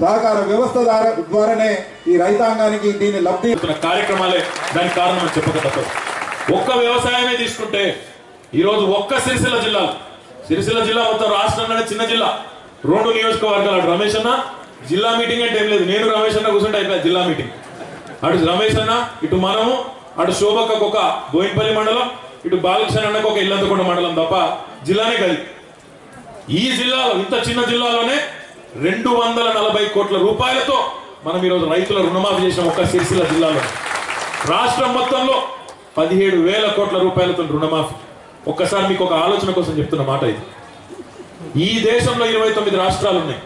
సహకార వ్యవస్థ ద్వారానే ఈ రైతాంగానికి దీని లబ్ధి కార్యక్రమాలే దానికి కారణం అని చెప్పక తప్పదు ఒక్క వ్యవసాయమే తీసుకుంటే ఈరోజు ఒక్క సిరిసిల్ల జిల్లా సిరిసిల్ల జిల్లా మొత్తం రాష్ట్రంలోనే చిన్న జిల్లా. రెండు నియోజకవర్గాలు అటు రమేష్ అన్న జిల్లా మీటింగ్ అంటే ఏం లేదు. నేను రమేష్ అన్న కూర్చుంటే అయిపోయింది జిల్లా మీటింగ్. అటు రమేష్ అన్న ఇటు మనము అటు శోభక్కకు ఒక బోయినపల్లి మండలం ఇటు బాలకృష్ణ అన్నకు ఒక ఇల్లంతకొండ మండలం తప్ప జిల్లానే కలిగి ఈ జిల్లాలో ఇంత చిన్న జిల్లాలోనే రెండు వందల నలభై కోట్ల రూపాయలతో మనం ఈరోజు రైతుల రుణమాఫీ చేసిన ఒక్క సిరిసిల్ల జిల్లాలో. రాష్ట్రం మొత్తంలో పదిహేడు వేల కోట్ల రూపాయలతో రుణమాఫీ. ఒక్కసారి మీకు ఒక ఆలోచన కోసం చెప్తున్న మాట ఇది. ఈ దేశంలో ఇరవై తొమ్మిది రాష్ట్రాలు ఉన్నాయి